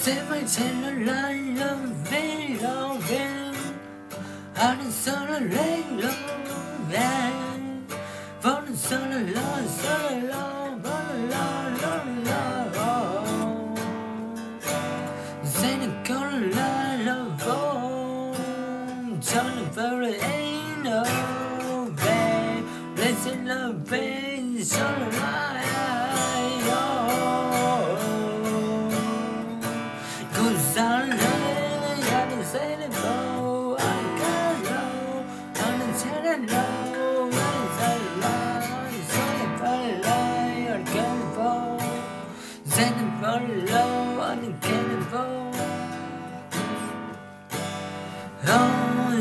Semi-cellular long video Hard solo late man Falling solo low, solo low, falling low, low, low Cynical line of bone Turning for an anal Blessing of pain, solo line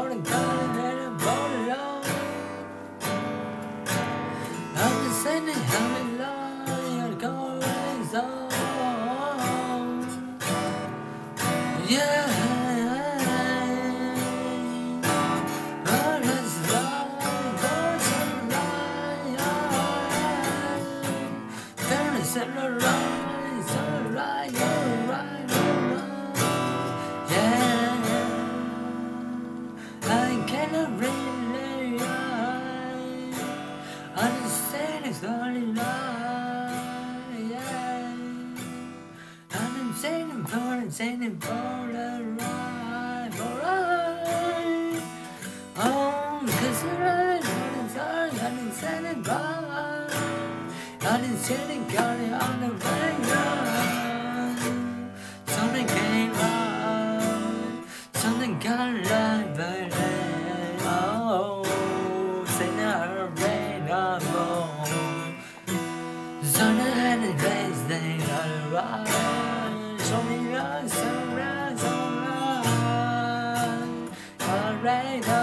down and come. darling light. Yeah. And I'm singing for, I'm singing for the ride, for ride. Oh, cause you're right, darling, darling, I'm singing for. I'm singing, darling, on the rain. Something came right, something got right, but. Oh, sing a rain, I'm right